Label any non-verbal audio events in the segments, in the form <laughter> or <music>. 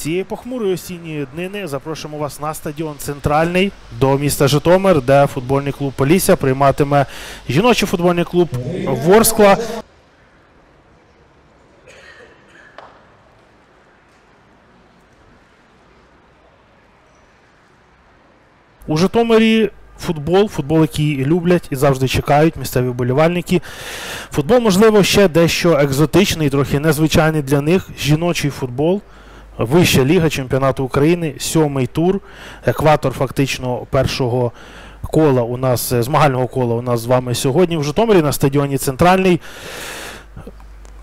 Цієї похмурої осінньої днини запрошуємо вас на стадіон Центральний до міста Житомир, де футбольний клуб Полісся прийматиме жіночий футбольний клуб Ворскла. У Житомирі футбол, футбол, який люблять і завжди чекають місцеві вболівальники. Футбол, можливо, ще дещо екзотичний, трохи незвичайний для них. Жіночий футбол. Вища ліга чемпіонату України, сьомий тур, екватор фактично першого кола у нас, е, змагального кола у нас з вами сьогодні в Житомирі на стадіоні Центральний.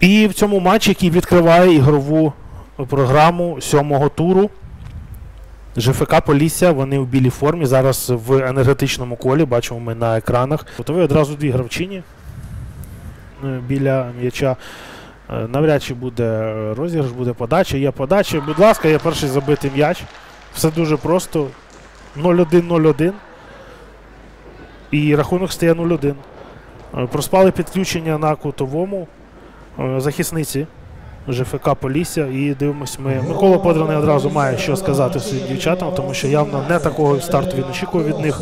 І в цьому матчі, який відкриває ігрову програму сьомого туру. ЖФК Полісся, вони у білій формі. Зараз в енергетичному колі, бачимо ми на екранах. Готові одразу дві гравчині е, біля м'яча. Е, Навряд чи буде розіграш, буде подача. Є подача. Будь ласка, є перший забитий м'яч. Все дуже просто. 0-1-0-1. І рахунок стає 0-1. Е, Проспали підключення на кутовому е, захисниці ЖФК Полісся. І дивимось ми. Микола Подраний одразу має що сказати своїм дівчатам, тому що явно не такого старту він очікує від них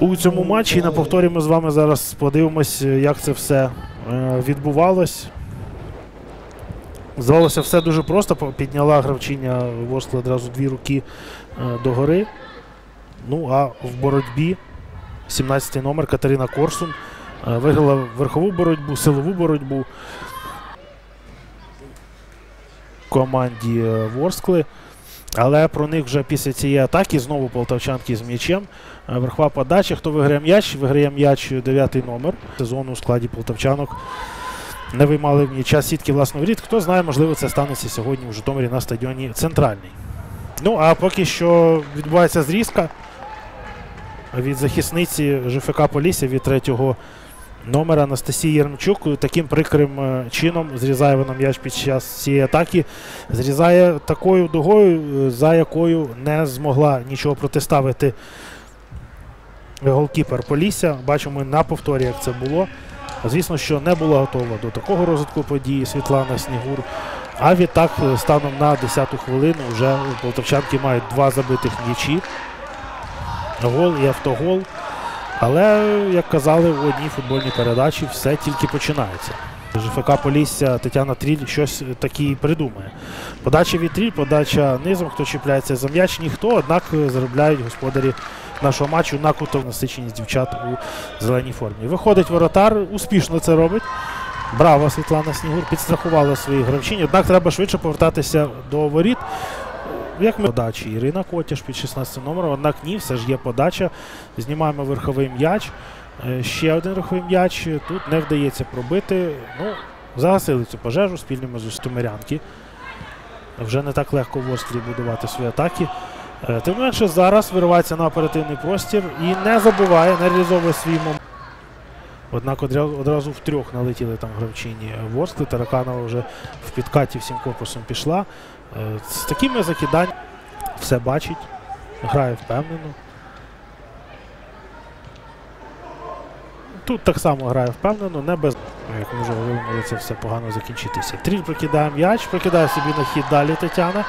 у цьому матчі. І на повторі ми з вами зараз подивимось, як це все е, відбувалось. Здавалося, все дуже просто. Підняла гравчиня Ворскла одразу дві руки е, догори. Ну а в боротьбі 17-й номер Катерина Корсун е, виграла верхову боротьбу, силову боротьбу команді е, Ворскли. Але про них вже після цієї атаки знову полтавчанки з м'ячем. Е, Верхова подача. Хто виграє м'яч? Виграє м'яч 9 номер сезону у складі полтавчанок. Не виймали м'яча сітки власного воріт. Хто знає, можливо, це станеться сьогодні у Житомирі на стадіоні Центральний. Ну, а поки що відбувається зрізка від захисниці ЖФК Полісся від третього номера Анастасії Єрмчук. Таким прикрим е, чином зрізає вона м'яч під час цієї атаки. Зрізає такою дугою, е, за якою не змогла нічого протиставити голкіпер Полісся. Бачимо на повторі, як це було. Звісно, що не була готова до такого розвитку події Світлана Снігур. А відтак, е, станом на 10-ту хвилину, вже полтавчанки мають два забитих м'ячі. Гол і автогол. Але, як казали в одній футбольній передачі, все тільки починається. ЖФК Полісся Тетяна Тріль щось таке придумає. Подача від Тріль, подача низом, хто чіпляється за м'яч, ніхто, однак е, заробляють господарі нашого матчу на кутов насиченість дівчат у зеленій формі. Виходить воротар, успішно це робить. Браво, Світлана Снігур підстрахувала свої гравчині. Однак треба швидше повертатися до воріт. Як ми подачі Ірина Котяш під 16 номером, однак ні, все ж є подача. Знімаємо верховий м'яч. Е, Ще один верховий м'яч. Тут не вдається пробити. Ну, загасили цю пожежу спільними з Житомирянки. Вже не так легко в Ворсклі будувати свої атаки. Е, Тим не менше, зараз виривається на оперативний простір і не забуває, не реалізовує свій момент. Однак одразу в трьох налетіли там гравчині Ворскли. Тараканова вже в підкаті всім корпусом пішла. Е, З такими закиданнями все бачить, грає впевнено. Тут так само грає впевнено, не без. Як ми вже говорили, це все погано закінчитися. Тріль прокидає м'яч, прокидає собі на хід далі Тетяна.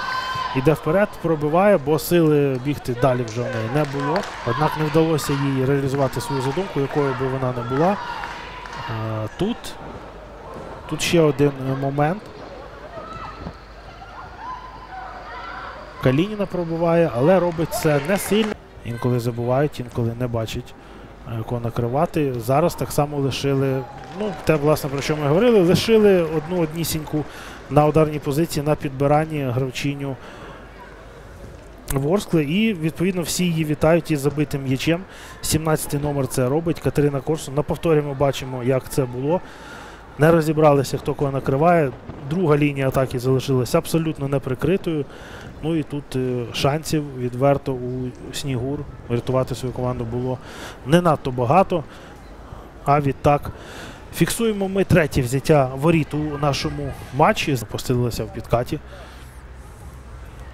Іде вперед, пробиває, бо сили бігти далі вже в неї не було. Однак не вдалося їй реалізувати свою задумку, якою би вона не була. Тут, тут ще один е, момент. Калініна пробиває, але робить це не сильно. Інколи забувають, інколи не бачать, е, кого накривати. Зараз так само лишили, ну, те, власне, про що ми говорили, лишили одну однісіньку на ударній позиції на підбиранні гравчиню Ворскли. І, відповідно, всі її вітають із забитим м'ячем. 17-й номер це робить. Катерина Корсун. На повторі ми бачимо, як це було. Не розібралися, хто кого накриває. Друга лінія атаки залишилася абсолютно неприкритою. Ну і тут е, шансів відверто у Снігур врятувати свою команду було не надто багато. А відтак фіксуємо ми третє взяття воріт у нашому матчі. Запостилилася в підкаті.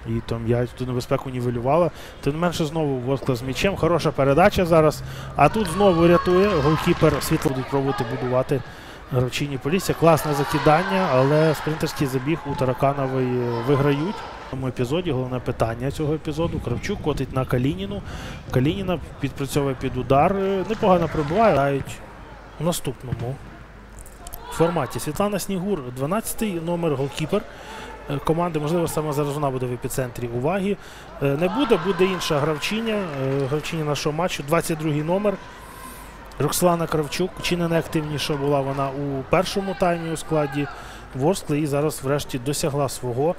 І там я ту небезпеку нівелювала. Тим не менше знову Ворскла з м'ячем. Хороша передача зараз. А тут знову рятує. Голкіпер світло будуть пробувати будувати гравчині Полісся. Класне закидання, але спринтерський забіг у Тараканової виграють. В цьому епізоді головне питання цього епізоду. Кравчук котить на Калініну. Калініна підпрацьовує під удар. Непогано прибуває. Грають у наступному форматі. Світлана Снігур, 12-й номер голкіпер е, команди. Можливо, саме зараз вона буде в епіцентрі уваги. Е, Не буде, буде інша гравчиня. е, Гравчиня нашого матчу, 22-й номер. Рокслана Кравчук. Чи не найактивніша була вона у першому таймі у складі Ворскли і зараз врешті досягла свого.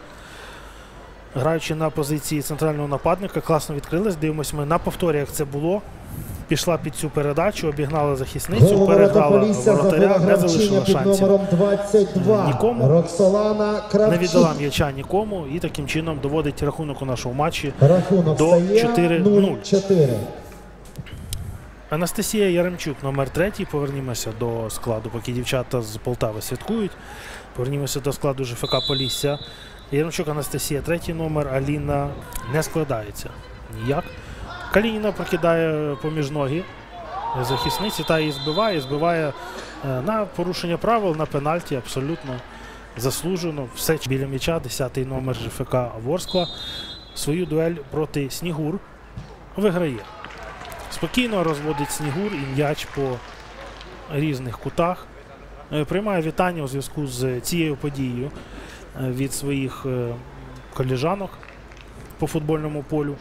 Граючи на позиції центрального нападника, класно відкрилась. Дивимось ми на повторі, як це було. Пішла під цю передачу, обігнала захисницю, Гол переграла воротаря, не залишила шансів. 22. Нікому. Роксолана Не віддала м'яча нікому і таким чином доводить рахунок у нашому матчі. Рахунок до стає 4:0. 0-4. Анастасія Яремчук, номер третій. Повернімося до складу, поки дівчата з Полтави святкують. Повернімося до складу ЖФК Полісся. Яремчук Анастасія, третій номер. Аліна не складається ніяк. Калініна прокидає поміж ноги захисниці та її збиває. Збиває е, на порушення правил, на пенальті абсолютно заслужено. Все біля м'яча, 10-й номер ЖФК Ворскла. Свою дуель проти Снігур виграє. Спокійно розводить Снігур і м'яч по різних кутах. Е, Приймає вітання у зв'язку з цією подією е, від своїх е, коліжанок по футбольному полю.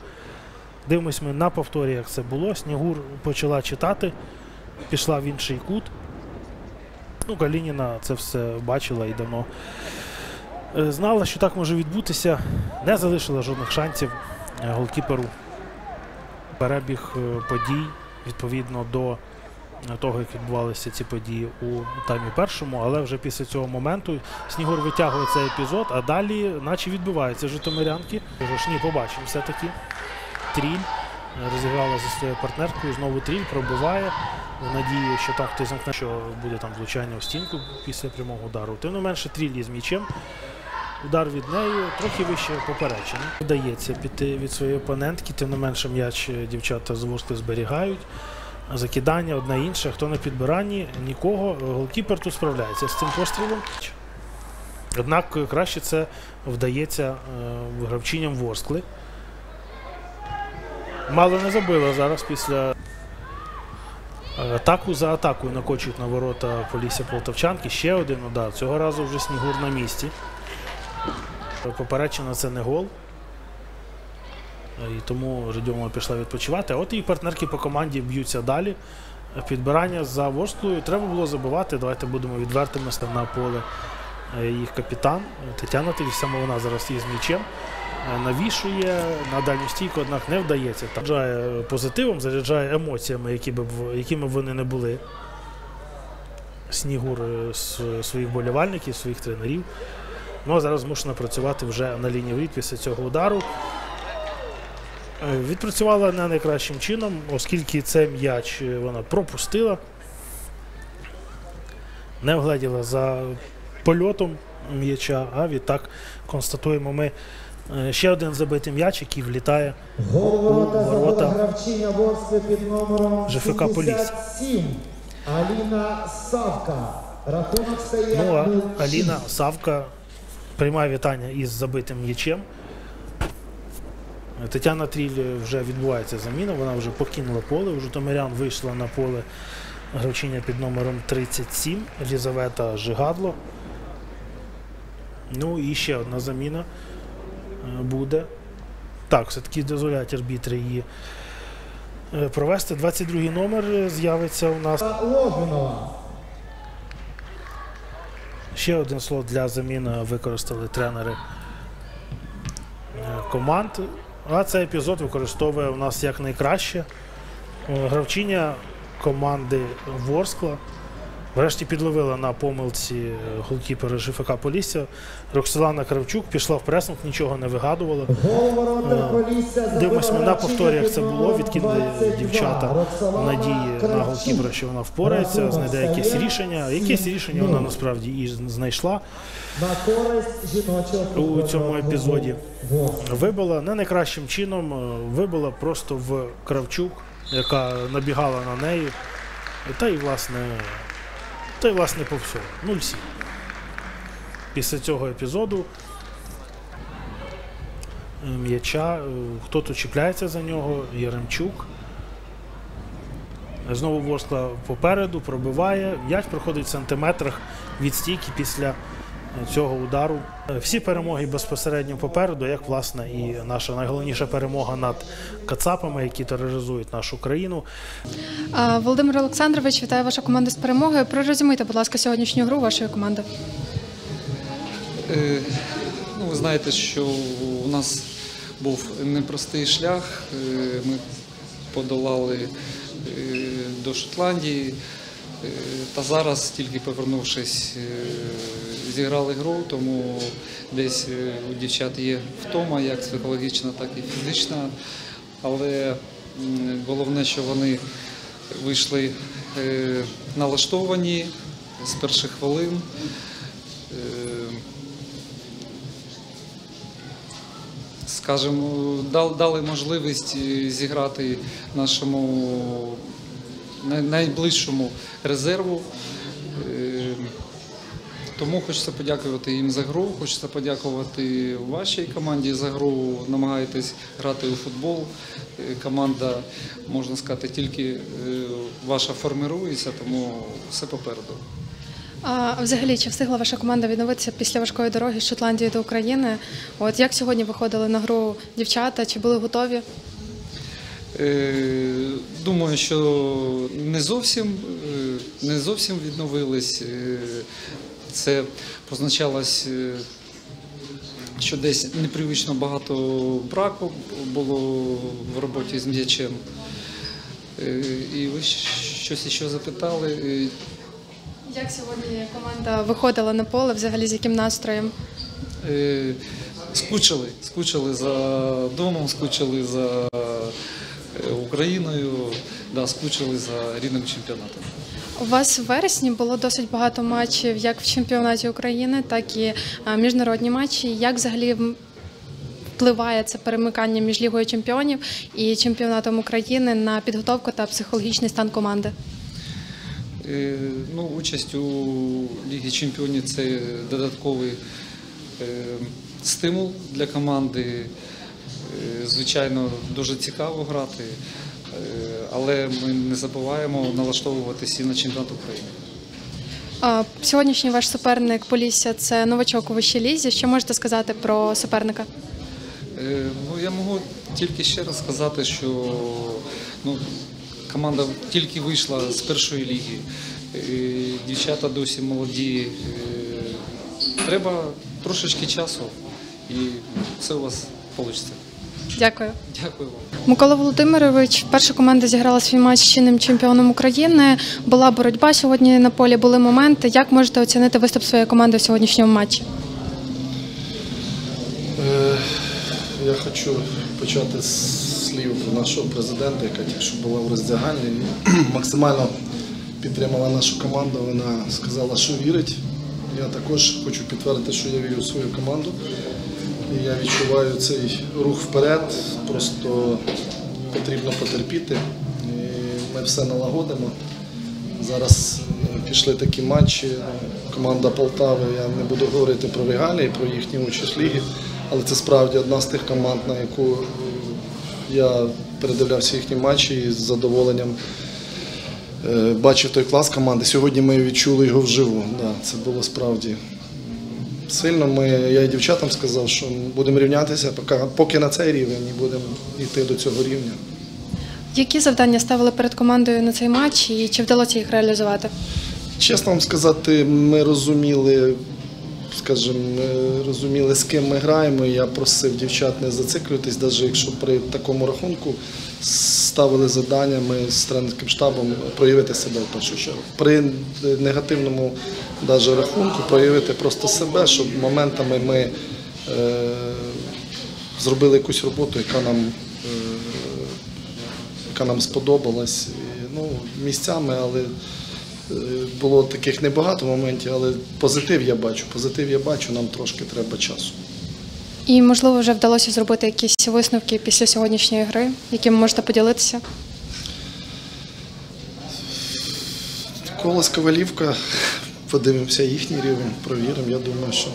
Дивимось ми на повторі, як це було. Снігур почала читати, пішла в інший кут. Ну, Калініна це все бачила і давно знала, що так може відбутися. Не залишила жодних шансів голкіперу перебіг е, подій відповідно до е, того, як відбувалися ці події у таймі першому, але вже після цього моменту Снігур витягує цей епізод, а далі, наче відбиваються житомирянки. Ж ні, побачимо все-таки. Тріль е, розіграла зі своєю партнеркою. Знову тріль пробиває в надії, що так хтось замкне, що буде там влучання в стінку після прямого удару. Тим не менше, тріль із м'ячем. Удар від неї трохи вище поперечення. Вдається піти від своєї опонентки, тим не менше м'яч дівчата з Ворскли зберігають. Закидання одне інше, хто на підбиранні, нікого. Голкіпер тут справляється з цим пострілом. Однак краще це вдається е, гравчиням Ворскли. Мало не забила зараз після атаку за атакою накочують на ворота Полісся Полтавчанки. Ще один удар. Цього разу вже Снігур на місці. Поперечина це не гол. І тому Жидьомова пішла відпочивати. От її партнерки по команді б'ються далі. Підбирання за Ворсклою треба було забивати. Давайте будемо відвертими на поле е, їх капітан Тетяна Тиль, саме вона зараз є з м'ячем. Е, Навішує на дальню стійку, однак не вдається. Заряджає позитивом, заряджає емоціями, які б, якими б вони не були. Снігур е, своїх болівальників, своїх тренерів. Ну а зараз змушена працювати вже на лінії воріт після цього удару. Е, Відпрацювала не найкращим чином, оскільки цей м'яч е, вона пропустила. Не вгледіла за польотом м'яча, а відтак констатуємо ми е, ще один забитий м'яч, який влітає. У ворота гравчиня під номером ЖФК Полісся. 77. Аліна Савка. Рахунок стає Ну а Аліна Савка приймає вітання із забитим м'ячем. Тетяна Тріль вже відбувається заміна, вона вже покинула поле. У Житомирян вийшла на поле гравчиня під номером 37 Елізавета Жигадло. Ну і ще одна заміна е, буде. Так, все-таки дозволяють арбітри її е, провести. 22 номер е, з'явиться у нас. Логвинова. Ще один слот для заміни використали тренери е, команд. А цей епізод використовує у нас як найкраще. Е, Гравчиня команди Ворскла. Врешті підловила на помилці е, голкіпера ЖФК Полісся. Роксолана Кравчук пішла в пресинг, нічого не вигадувала. Е, Дивимось ми на повторі, як це було. Відкинули дівчата надії на голкіпера, що вона впорається, знайде якесь рішення. Якесь рішення вона насправді і знайшла. У цьому епізоді. Вибила не найкращим чином, е, вибила просто в Кравчук, яка набігала на неї. Та й, власне, Та й власне по всьому. 0-7. Після цього епізоду е, м'яча, е, хто-то чіпляється за нього, Яремчук. Знову Ворскла попереду, пробиває. М'яч проходить в сантиметрах від стійки після цього удару. Всі перемоги безпосередньо попереду, як власне і наша найголовніша перемога над Кацапами, які тероризують нашу країну. Володимир Олександрович, вітаю ваша команда з перемогою. Прорезюмуйте, будь ласка, сьогоднішню гру вашої команди. Е, Ну, ви знаєте, що у нас був непростий шлях. Е, Ми подолали е, до Шотландії. Е, Та зараз, тільки повернувшись, е, зіграли гру, тому десь е, у дівчат є втома, як психологічна, так і фізична. Але головне, що вони вийшли налаштовані з перших хвилин. Скажімо, дали можливість зіграти нашому найближчому резерву. Е, Тому хочеться подякувати їм за гру, хочеться подякувати вашій команді за гру. Намагаєтесь грати у футбол. Е, Команда, можна сказати, тільки е, ваша формирується, тому все попереду. А взагалі, чи встигла ваша команда відновитися після важкої дороги з Шотландії до України? От як сьогодні виходили на гру дівчата? Чи були готові? Е, Думаю, що не зовсім, е, не зовсім відновились. Е, Це позначалось, що десь непривично багато браку було в роботі з м'ячем. І ви щось ще запитали. Як сьогодні команда виходила на поле, взагалі з яким настроєм? Скучили, скучили за домом, скучили за Україною, да, скучили за рідним чемпіонатом. У вас в вересні було досить багато матчів як в чемпіонаті України, так і міжнародні матчі. Як взагалі впливає це перемикання між Лігою чемпіонів і чемпіонатом України на підготовку та психологічний стан команди? Е, Ну, участь у Лігі Чемпіонів це додатковий е, стимул для команди. Звичайно, дуже цікаво грати, е, але ми не забуваємо налаштовуватися на чемпіонат України. А, Сьогоднішній ваш суперник Полісся це новачок у вищій лізі. Що можете сказати про суперника? Е, Ну, я можу тільки ще раз сказати, що ну, команда тільки вийшла з першої ліги. Е, Дівчата досі молоді. Треба трошечки часу і все у вас вийде. Дякую. Дякую вам. Микола Володимирович, перша команда зіграла свій матч з чинним чемпіоном України. Була боротьба сьогодні на полі, були моменти. Як можете оцінити виступ своєї команди в сьогоднішньому матчі? Е, Я хочу почати з слів нашого президента, яка тільки що була в роздягальні. <clears throat> Максимально підтримала нашу команду. Вона сказала, що вірить. Я також хочу підтвердити, що я вірю в свою команду. Я відчуваю цей рух вперед. Просто потрібно потерпіти. Ми все налагодимо. Зараз е, пішли такі матчі. Команда Полтави, я не буду говорити про регалії, про їхню участь в лігі, але це справді одна з тих команд, на яку е, я передивлявся їхні матчі і з задоволенням е, бачив той клас команди. Сьогодні ми відчули його вживу. Да, це було справді сильно. Ми, я і дівчатам сказав, що будемо рівнятися, поки, поки на цей рівень і будемо йти до цього рівня. Які завдання ставили перед командою на цей матч і чи вдалося їх реалізувати? Чесно вам сказати, ми розуміли, скажімо, ми розуміли, з ким ми граємо. Я просив дівчат не зациклюватись, навіть якщо при такому рахунку ставили завдання, ми з тренерським штабом проявити себе в першу чергу. При негативному навіть рахунку проявити просто себе, щоб моментами ми е, зробили якусь роботу, яка нам. Е, яка нам сподобалась. І, Ну, місцями, але е, було таких небагато моментів, але позитив я бачу. Позитив я бачу, нам трошки треба часу. І можливо вже вдалося зробити якісь висновки після сьогоднішньої гри, якими можете поділитися? Колос Ковалівка, подивимося їхній рівень, провіримо. Я думаю, що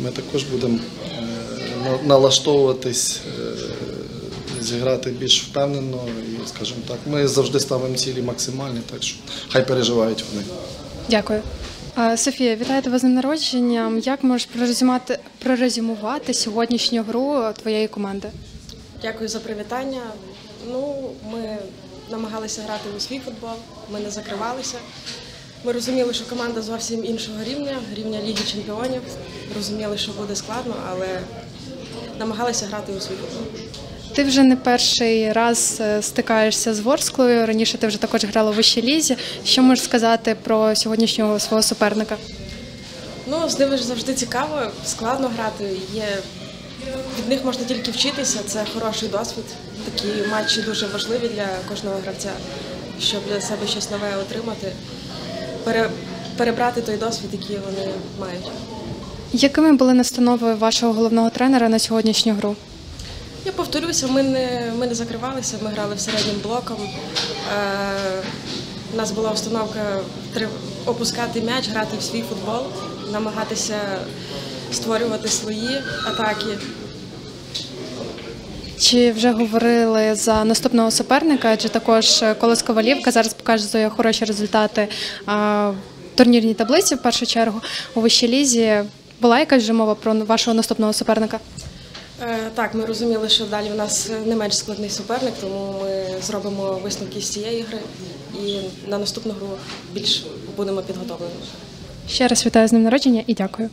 ми також будемо е, налаштовуватись, е, зіграти більш впевнено і, скажімо так, ми завжди ставимо цілі максимальні, так що хай переживають вони. Дякую. Софія, вітаю тебе з днем народження. Як можеш прорезюмати, прорезюмувати сьогоднішню гру твоєї команди? Дякую за привітання. Ну, ми намагалися грати у свій футбол, ми не закривалися. Ми розуміли, що команда зовсім іншого рівня, рівня Ліги Чемпіонів. Розуміли, що буде складно, але намагалися грати у свій футбол. Ти вже не перший раз е, стикаєшся з Ворсклою. Раніше ти вже також грала у вищій лізі. Що можеш сказати про сьогоднішнього свого суперника? Ну, з ними ж завжди цікаво, складно грати. Є... Від них можна тільки вчитися, це хороший досвід. Такі матчі дуже важливі для кожного гравця, щоб для себе щось нове отримати, пере... перебрати той досвід, який вони мають. Якими були настанови вашого головного тренера на сьогоднішню гру? Я повторюся, ми не, ми не закривалися, ми грали всереднім блоком. Е, у нас була установка опускати м'яч, грати в свій футбол, намагатися створювати свої атаки. Чи вже говорили за наступного суперника? Чи також е, Колос Ковалівка зараз показує хороші результати в турнірній таблиці в першу чергу у вищій лізі? Була якась вже мова про вашого наступного суперника? Е, так, ми розуміли, що далі в нас не менш складний суперник, тому ми зробимо висновки з цієї гри і на наступну гру більш будемо підготовлені. Ще раз вітаю з ним народження і дякую.